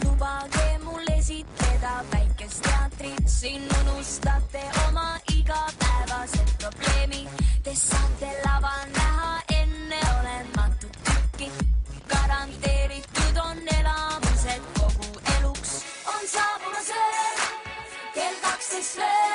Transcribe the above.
tubage mul esitleda väikest teatrit, siin unustate oma igapäevased probleemid. Te saate laval näha enneolematut tükki, garanteeritud on elamused kogu eluks. on saabumas öö, kell kaksteist lööb.